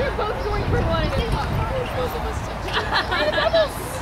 You're both going for one both of us.